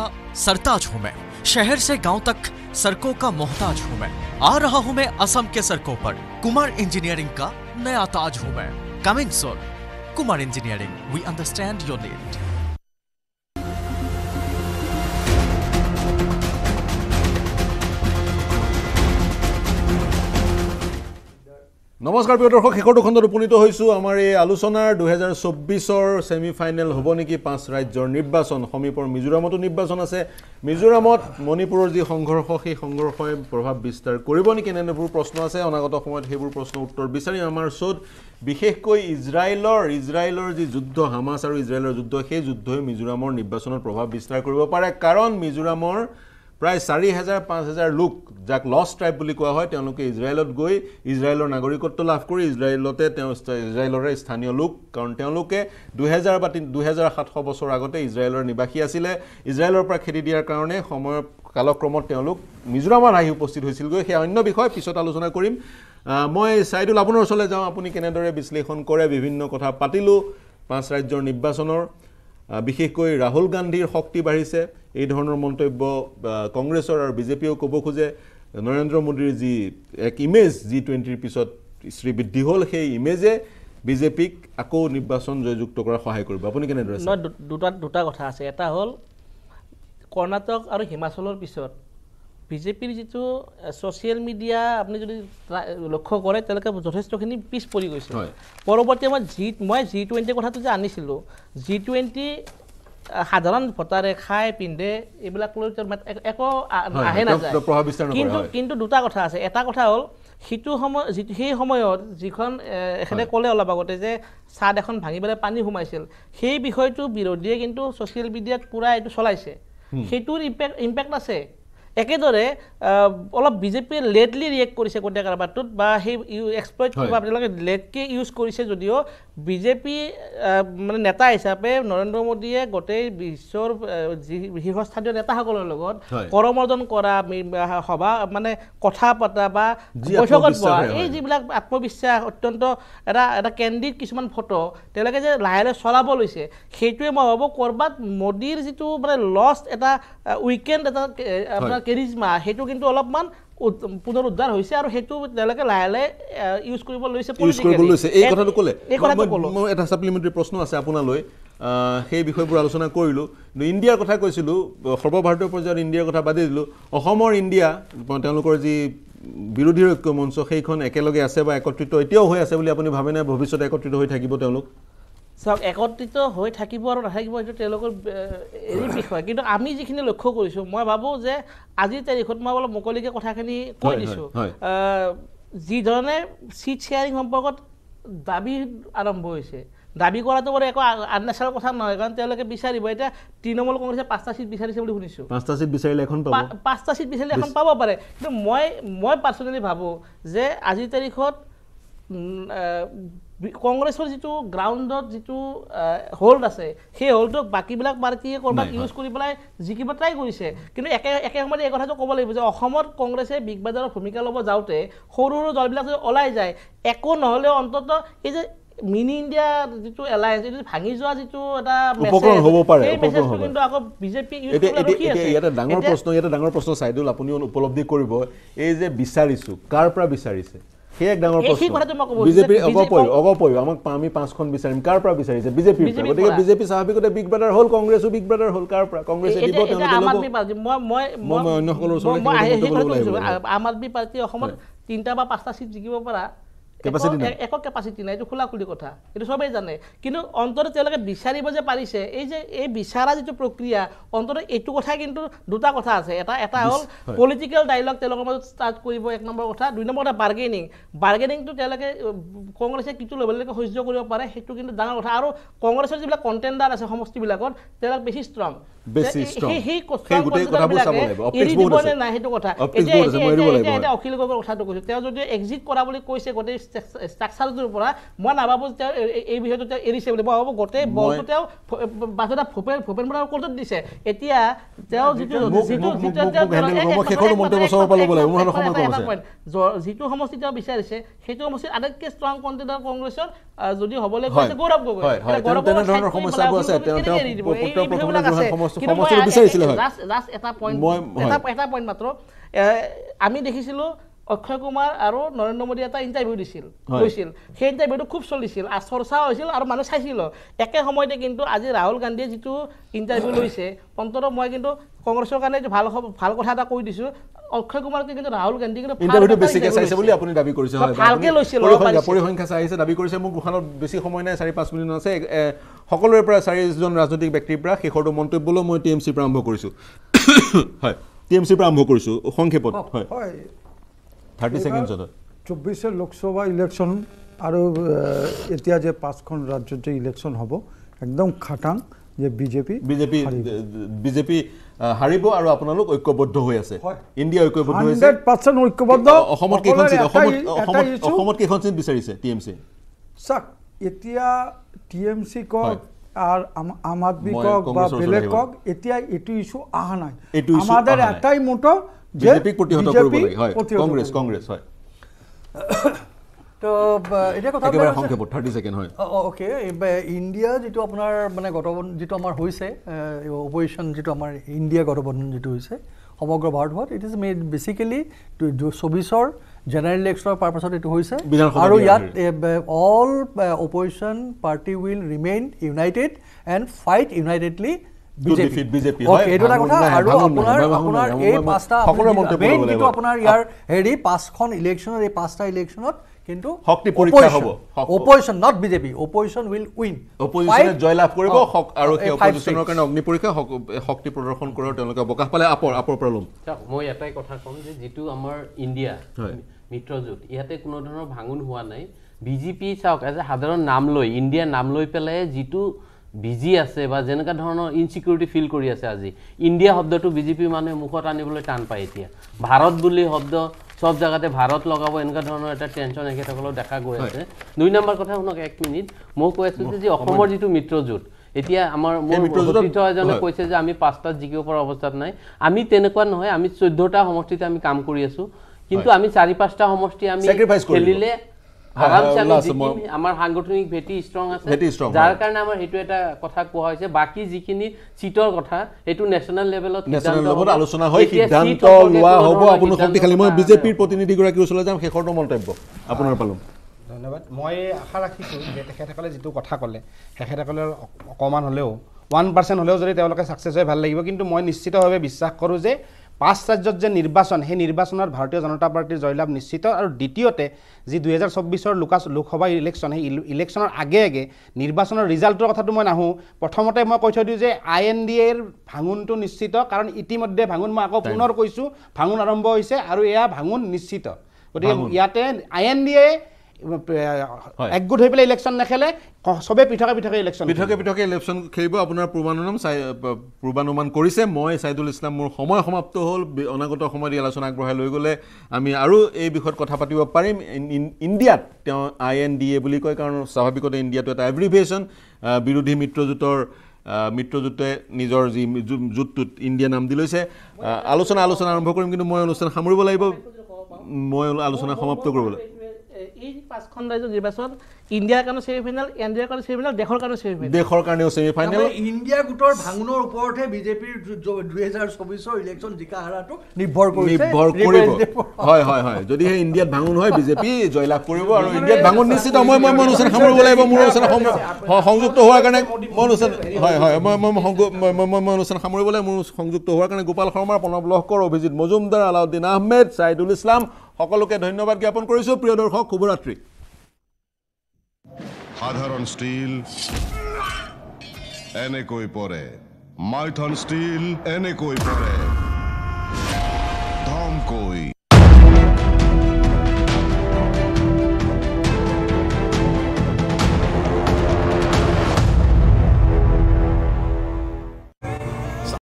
सरताज हूँ मैं। शहर से गाँव तक सड़कों का मोहताज हूँ मैं। आ रहा हूँ मैं असम के सड़कों पर। कुमार इंजीनियरिंग का नया ताज हूँ मैं। Coming soon Kumar engineering we understand your need নমস্কাৰ প্ৰিয় দৰ্শক শেষৰটো খণ্ডত উপনীত হৈছোঁ। আমাৰ এই আলোচনাৰ দুহেজাৰ চৌব্বিছৰ ছেমি ফাইনেল হ'ব নেকি পাঁচ ৰাজ্যৰ নিৰ্বাচন? সমীপৰ মিজোৰামতো নিৰ্বাচন আছে। মিজোৰামত মণিপুৰৰ যি সংঘৰ্ষ সেই সংঘৰ্ষই প্ৰভাৱ বিস্তাৰ কৰিব নেকি এনেবোৰ প্ৰশ্ন আছে। অনাগত সময়ত সেইবোৰ প্ৰশ্নৰ উত্তৰ বিচাৰিম আমাৰ শ্ব'ত বিশেষকৈ ইজৰাইলৰ ইজৰাইলৰ যি যুদ্ধ হামাছ আৰু ইজৰাইলৰ যুদ্ধ সেই যুদ্ধই মিজোৰামৰ নিৰ্বাচনত প্ৰভাৱ বিস্তাৰ কৰিব পাৰে। কাৰণ মিজোৰামৰ প্ৰায় চাৰি হেজাৰ পাঁচ হেজাৰ লোক যাক লছ ট্ৰাইব বুলি কোৱা হয় তেওঁলোকে ইজৰাইলত গৈ ইজৰাইলৰ নাগৰিকত্ব লাভ কৰি ইজৰাইলতে তেওঁ ইজৰাইলৰে স্থানীয় লোক কাৰণ তেওঁলোকে দুহেজাৰ বা দুহেজাৰ সাতশ বছৰ আগতে ইজৰাইলৰ নিবাসী আছিলে। ইজৰাইলৰ পৰা খেদি দিয়াৰ কাৰণে সময় কালক্ৰমত তেওঁলোক মিজোৰামত আহি উপস্থিত হৈছিলগৈ। সেই অন্য বিষয় পিছত আলোচনা কৰিম। মই চাইদুল আপোনাৰ ওচৰলৈ যাওঁ আপুনি কেনেদৰে বিশ্লেষণ কৰে বিভিন্ন কথা পাতিলোঁ। পাঁচ ৰাজ্যৰ নিৰ্বাচনৰ বিশেষকৈ ৰাহুল গান্ধীৰ শক্তি বাঢ়িছে। এই ধৰণৰ মন্তব্য কংগ্ৰেছৰ আৰু বিজেপিয়েও ক'ব খোজে। নৰেন্দ্ৰ মোদীৰ যি এক ইমেজ জি টুৱেণ্টিৰ পিছত শ্ৰীবৃদ্ধি হ'ল সেই ইমেজে বিজেপিক আকৌ নিৰ্বাচন জয়যুক্ত কৰাত সহায় কৰিব। আপুনি কেনেদৰে দুটা দুটা কথা আছে। এটা হ'ল কৰ্ণাটক আৰু হিমাচলৰ পিছত বিজেপিৰ যিটো ছ'চিয়েল মিডিয়া আপুনি যদি লক্ষ্য কৰে তেওঁলোকে যথেষ্টখিনি পিছ পৰি গৈছে। পৰৱৰ্তী সময়ত জি মই জি টুৱেণ্টিৰ কথাটো যে আনিছিলোঁ জি টুৱেণ্টি সাধাৰণ ভোটাৰে খাই পিন্ধে এইবিলাক লৈ এক- আহে নাযায়। কিন্তু। কিন্তু দুটা কথা আছে। এটা কথা হ'ল সিটো সময় যিটো সেই সময়ত যিখন এখেতে ক'লে অলপ আগতে যে চাদ এখন ভাঙি পেলাই পানী সোমাইছিল সেই বিষয়টো বিৰোধীয়ে কিন্তু ছ'চিয়েল মিডিয়াত পূৰা এইটো চলাইছে। সেইটোৰ ইম্পেক্ট ইম্পেক্ট আছে। একেদৰে অলপ বিজেপিয়ে লেটলি ৰিয়েক্ট কৰিছে কটীয়া কাৰবাৰটোত বা সেই এক্সপ্লইট হয়। বা তেওঁলোকে লেটকৈ ইউজ কৰিছে যদিও বিজেপি মানে নেতা হিচাপে নৰেন্দ্ৰ মোদীয়ে গোটেই বিশ্বৰ যি শীৰ্ষস্থানীয় নেতাসকলৰ লগত হয়। কৰমৰ্দন কৰা সভা মানে কথা পতা বা বৈঠকত বহা এই। যিবিলাক আত্মবিশ্বাস অত্যন্ত এটা এটা কেণ্ডিড কিছুমান ফটো তেওঁলোকে যে লাহে লাহে চলাব লৈছে সেইটোৱে মই ভাবোঁ ক'ৰবাত মোদীৰ যিটো মানে লষ্ট এটা উইকেণ্ড এটা আপোনাৰ কেৰিজমা সেইটো কিন্তু অলপমান পুনৰুদ্ধাৰ হৈছে আৰু সেইটো তেওঁলোকে লাহে লাহে ইউজ কৰিব লৈছে ইউজ কৰিব। লৈছে। এই কথাটো ক'লে। এই কথাটো মই- ক'লো। মই এটা ছাপ্লিমেণ্টাৰী প্ৰশ্ন আছে আপোনালৈ। সেই বিষয়বোৰ আলোচনা কৰিলোঁ। ইণ্ডিয়াৰ কথা কৈছিলোঁ সৰ্বভাৰতীয় পৰ্যায়ত ইণ্ডিয়াৰ কথা বাদেই দিলোঁ। অসমৰ ইণ্ডিয়া তেওঁলোকৰ যি বিৰোধী ঐক্য মঞ্চ সেইখন একেলগে আছে বা একত্ৰিত এতিয়াও হৈ আছে বুলি আপুনি ভাবেনে? ভৱিষ্যতে একত্ৰিত হৈ থাকিব তেওঁলোক? চাওক একত্ৰিত হৈ থাকিব আৰু নাথাকিব সেইটো তেওঁলোকৰ এ, হেৰি বিষয় কিন্তু আমি যিখিনি লক্ষ্য কৰিছোঁ মই ভাবোঁ যে আজিৰ তাৰিখত মই অলপ মুকলিকৈ কথাখিনি কৈ দিছোঁ। যিধৰণে চিট শ্বেয়াৰিং সম্পৰ্কত দাবী আৰম্ভ হৈছে দাবী কৰাটো বাৰু একো আননেচাৰেল কথা নহয় কাৰণ তেওঁলোকে বিচাৰিব। এতিয়া তৃণমূল কংগ্ৰেছে পাঁচটা চিট বিচাৰিছে বুলি শুনিছোঁ। পাঁচটা চিট বিচাৰিলে এখন পাঁচটা চিট বিচাৰিলে এখন পাব পাৰে। কিন্তু মই মই পাৰ্চনেলি ভাবোঁ যে আজিৰ তাৰিখত কংগ্ৰেছৰ যিটো গ্ৰাউণ্ডত যিটো হোল্ড আছে সেই হোল্ডটোক বাকীবিলাক পাৰ্টীয়ে ক'ৰবাত ইউজ কৰি পেলাই জিকিব ট্ৰাই কৰিছে। কিন্তু একে একে সময়তে এই কথাটো ক'ব লাগিব যে অসমত কংগ্ৰেছে বিগ বাজাৰৰ ভূমিকা ল'ব যাওঁতে সৰু সৰু দলবিলাক যদি ওলাই যায় একো নহ'লেও অন্তত এই যে মিনি ইণ্ডিয়া যিটো এলায়েন্স এইটো ভাঙি যোৱা যিটো এটা উপকৰণ হ'ব পাৰে, কিন্তু আকৌ বিজেপি ইয়াতে ডাঙৰ প্ৰশ্ন ইয়াতে ডাঙৰ প্ৰশ্ন চাইদুল আপুনিও উপলব্ধি কৰিব। এই যে বিচাৰিছোঁ কাৰ পৰা বিচাৰিছে? সেই এক ডাঙৰ প্ৰশ্ন। বিজেপিৰ। অগপয় অগপয় আমাক আমি পাঁচখন বিচাৰিম। কাৰ পৰা বিচাৰিছে? বিজেপিৰ পৰা। গতিকে। বিজেপি স্বাভাৱিকতে বিগ ব্ৰাদাৰ হ'ল কংগ্ৰেছো বিগ ব্ৰাদাৰ হ'ল কাৰ পৰা? কংগ্ৰেছে দিব তেওঁলোকে। আম আদমি পাৰ্টি। অসমত তিনিটা বা পাঁচটা চিট জিকিব পৰা। Capacity নাই। একো কেপাচিটি নাই এইটো খোলা খুলি কথা। এইটো চবেই জানে। কিন্তু অন্তত তেওঁলোকে বিচাৰিব যে পাৰিছে এই যে এই বিচাৰা যিটো প্ৰক্ৰিয়া অন্তত এইটো কথা কিন্তু দুটা কথা আছে। এটা এটা হ'ল। পলিটিকেল ডাইলগ তেওঁলোকৰ মাজত ষ্টাৰ্ট কৰিব এক নম্বৰ কথা। দুই নম্বৰ কথা বাৰ্গেনিং বাৰ্গেনিংটো তেওঁলোকে কংগ্ৰেছে কিটো লেভেললৈকে সহ্য কৰিব পাৰে সেইটো কিন্তু ডাঙৰ কথা। আৰু কংগ্ৰেছৰ যিবিলাক কণ্টেণ্ডাৰ আছে সমষ্টিবিলাকত তেওঁলোক বেছি ষ্ট্ৰং নাই সেইটো কথা। অখিল গগৈৰ কথাটো কৈছোঁ। তেওঁ যদি এক্সিট কৰা বুলি কৈছে গোটেই ষ্ট্ৰাকচাৰটোৰ পৰা মই নাভাবোঁ তেওঁ এই- বিষয়টো তেওঁ এৰিছে বুলি মই ভাবোঁ গোটেই বলটো তেওঁ বাজনা ভূপেন ভূপেন বৰাৰ কোৰ্টত দিছে। এতিয়া তেওঁ যিটো সমষ্টি তেওঁ বিচাৰিছে সেইটো সমষ্টিত আটাইতকৈ ষ্ট্ৰং কণ্টেণ্ডাৰ কংগ্ৰেছৰ যদি হ'বলৈ। গৈছে গৌৰৱ গগৈ। এটা পইণ্ট মাত্ৰ। আমি দেখিছিলোঁ অক্ষয় কুমাৰ আৰু নৰেন্দ্ৰ মোদী এটা ইণ্টাৰভিউ দিছিল হয়। গৈছিল। সেই ইণ্টাৰভিউটো খুব চলিছিল আৰু চৰ্চা হৈছিল আৰু মানুহে চাইছিল। একে সময়তে কিন্তু আজি ৰাহুল গান্ধীয়ে যিটো ইণ্টাৰভিউ লৈছে অন্ততঃ মই কিন্তু কংগ্ৰেছৰ কাৰণে ভাল ভাল কথা এটা কৈ দিছোঁ। অক্ষয় কুমাৰকে কিন্তু ৰাহুল গান্ধী কিন্তু ভাল ইণ্টাৰভিউটো এটা বেছিকে interview চাইছে লৈছে। বুলি আপুনি দাবী কৰিছে হয় ভালকে আপুনি লৈছিল, ল'ব পৰিসংখ্যা পাৰিছে। পৰিসংখ্যা চাই আহিছে দাবী কৰিছে। মোক দুখনত বেছি সময় নাই চাৰি পাঁচ মিনিট আছে। সকলোৰে পৰা চাৰিজন ৰাজনৈতিক ব্যক্তিৰ পৰা শেষৰটো মন্তব্যলৈ মই টি এম চিৰ পৰা আৰম্ভ কৰিছোঁ। হয় টি এম চিৰ পৰা আৰম্ভ কৰিছোঁ সংক্ষেপত হয় থাৰ্টি ছেকেণ্ডছত চৌব্বিছৰ লোকসভা ইলেকশ্যন আৰু এতিয়া যে পাঁচখন ৰাজ্যত যে ইলেকশ্যন হ'ব একদম খাটাং যে বিজেপি বিজেপি বিজেপি হাৰিব আৰু আপোনালোক ঐক্যবদ্ধ হৈ আছে। ইণ্ডিয়া ঐক্যবদ্ধ হৈছে পাৰ্চেণ্ট ঐক্যবদ্ধ। অসমত কেইখন চিট অসমত কেইখন চিট বিচাৰিছে টি এম চি? চাওক এতিয়া টি এম চি কক হয়। আর আম- আদমি বা বেলেগ আহিব। কক এতিয়া এইটো ইস্যু অহা নাই। আমাদের। এটাই মতো যে BJP লাগে। হয় তো এতিয়া কথা একেবাৰে সংক্ষেপত থাৰ্টি ছেকেণ্ড হয়। অ'কে ইণ্ডিয়া যিটো আপোনাৰ মানে গঠবন্ধন যিটো আমাৰ হৈছে অপজিশ্যন যিটো আমাৰ ইণ্ডিয়া গঠবন্ধন যিটো হৈছে সমগ্ৰ ভাৰতবৰ্ষত ইট ইজ মেড বেচিকেলি চৌবিছৰ জেনেৰেল ইলেকশ্যনৰ পাৰ্পাছত এইটো হৈছে। আৰু ইয়াত all opposition party will remain united and fight unitedly হেৰি পাঁচখন ইলেকশ্যনত এই পাঁচটা ইলেকশ্যনত কিন্তু শক্তি পৰীক্ষা হ'ব। Opposition not BJP opposition will win অপজিশ্যনে জয়লাভ কৰিব আৰু সেই অপজিশ্যনৰ কাৰণে অগ্নি পৰীক্ষা শক- শক্তি প্ৰদৰ্শন কৰাৰ তেওঁলোকে অৱকাশ পালে। আপৰ আপৰ পৰা ল'ম। মই এটাই কথা ক'ম যে যিটো আমাৰ ইণ্ডিয়া। মিত্ৰজোঁট। ইয়াতে কোনো ধৰণৰ ভাঙোন হোৱা নাই। বিজেপি চাওক এজ এ সাধাৰণ নাম লৈ ইণ্ডিয়া নাম লৈ পেলাই যিটো বিজি আছে বা যেনেকুৱা ধৰণৰ ইনচিকিউৰিটি ফিল কৰি আছে আজি ইণ্ডিয়া শব্দটো বিজেপি মানুহে মুখত আনিবলৈ টান পায় এতিয়া। ভাৰত বুলি শব্দ চব জেগাতে ভাৰত লগাব এনেকুৱা ধৰণৰ এটা টেনশ্যন এখেতসকলক দেখা গৈ আছে। দুই নম্বৰ কথা শুনক এক মিনিট। মই কৈ আছোঁ যে অসমৰ যিটো মিত্ৰজোঁট এতিয়া আমাৰ মোৰ সতীৰ্থ এজনে। কৈছে যে আমি পাঁচটাত জিকিব পৰা অৱস্থাত নাই। আমি তেনেকুৱা নহয় আমি চৈধ্যটা সমষ্টিতে আমি কাম কৰি আছো। কিন্তু আমি চাৰি পাঁচটা সমষ্টি আমি। খেলিলে হয়, আৰামছে আমি জিকিম আমাৰ সাংগঠনিক ভেটি ষ্ট্ৰং আছে। যাৰ হয়। কাৰণে আমাৰ সেইটো এটা কথা কোৱা হৈছে। বাকী যিখিনি চিটৰ কথা সেইটো নেশ্যনেল লেভেলত। আলোচনা হৈ এতিয়া সিদ্ধান্ত লোৱা হ'ব। ধৰণৰ আপুনি সিদ্ধান্ত শক্তিশালী। মই বিজেপিৰ। প্ৰতিনিধিগৰাকীৰ ওচৰলৈ যাম। শেষৰটো মন্তব্য আপোনাৰ পালোঁ ধন্যবাদ। মই আশা ৰাখিছোঁ যে তেখেতসকলে যিটো কথা ক'লে তেখেতসকলৰ অ- অকণমান হ'লেও ওৱান পাৰ্চেণ্ট হ'লেও যদি তেওঁলোকে ছাকচেছ হয় ভাল লাগিব। কিন্তু মই নিশ্চিতভাৱে বিশ্বাস কৰোঁ যে পাঁচ ৰাজ্যত যে নিৰ্বাচন সেই নিৰ্বাচনত ভাৰতীয় জনতা পাৰ্টীৰ জয়লাভ নিশ্চিত আৰু দ্বিতীয়তে যি দুহেজাৰ চৌব্বিছৰ লোকা লোকসভা ইলেকশ্যন সেই ইল- ইলেকশ্যনৰ আগে আগে নিৰ্বাচনৰ ৰিজাল্টৰ কথাটো মই নাহোঁ প্ৰথমতে মই কৈ থৈ দিওঁ যে আই এন ডি এৰ ভাঙোনটো নিশ্চিত কাৰণ ইতিমধ্যে ভাঙোন মই আকৌ পুনৰ কৈছোঁ ভাঙোন আৰম্ভ হৈছে আৰু এয়া ভাঙোন নিশ্চিত গতিকে। ইয়াতে আই এন ডি এ। একগোট হৈ পেলাই ইলেকশ্যন নেখেলে চবে পৃথকে পৃথকে ইলেকশ্যন পৃথকে পৃথকে ইলেকশ্যন খেলিব আপোনাৰ পূৰ্বানুমান চাই পূৰ্বানুমান কৰিছে। মই ছাইদুল ইছলাম মোৰ সময় সমাপ্ত হ'ল। অনাগত সময়ত এই আলোচনা আগবঢ়াই লৈ গ'লে আমি আৰু এই বিষয়ত কথা পাতিব পাৰিম। ইণ্ডিয়াত তেওঁ আই এন ডি এ বুলি কয় কাৰণ স্বাভাৱিকতে ইণ্ডিয়াটো এটা এভ্ৰিভিয়েশ্যন বিৰোধী মিত্ৰজোঁটৰ মিত্ৰজোঁটে নিজৰ যি জোঁটটোত ইণ্ডিয়া নাম দি লৈছে। আলোচনা আলোচনা আৰম্ভ কৰিম কিন্তু মই অনুষ্ঠান সামৰিব লাগিব। মই আলোচনা সমাপ্ত কৰিবলৈ পাঁচখন ৰাজ্যৰ নিৰ্বাচন ইণ্ডিয়াৰ কাৰণে ছেমি ফাইনেল এন ডি এৰ কাৰণে ছেমি ফাইনেল দেশৰ কাৰণে ছেমি ফাইনেল দেশৰ কাৰণেও ছেমি ফাইনেল ইণ্ডিয়া গোটৰ ভাঙোনৰ ওপৰতহে বিজেপিৰ দুহেজাৰ চৌবিছৰ ইলেকশ্যন জিকা হাৰাটো নিৰ্ভৰ কৰিছে। নিৰ্ভৰ কৰিব। হয় হয় হয়। যদিহে ইণ্ডিয়াত ভাঙোন হয় বিজেপি জয়লাভ কৰিব আৰু ইণ্ডিয়াত ভাঙোন নিশ্চিত। মই মই মই অনুষ্ঠান সামৰিব লাগিব মোৰ অনুষ্ঠান স- সংযুক্ত হোৱাৰ কাৰণে মই অনুষ্ঠান হয় হয় মই মই মই মই- মই অনুষ্ঠান সামৰিব লাগিব মোৰ সংযুক্ত হোৱাৰ কাৰণে গোপাল শৰ্মা প্ৰণৱ লহকৰ অভিজিৎ মজুমদাৰ আলাউদ্দিন আহমেদ ছাইদুল ইছলাম সকলোকে ধন্যবাদ জ্ঞাপন কৰিছোঁ প্ৰিয় দৰ্শক শুভৰাত্ৰি। সাধাৰণ ষ্টীল এনেকৈ পৰে। মাইথন ষ্টীল এনেকৈ পৰে। ধমকৈ।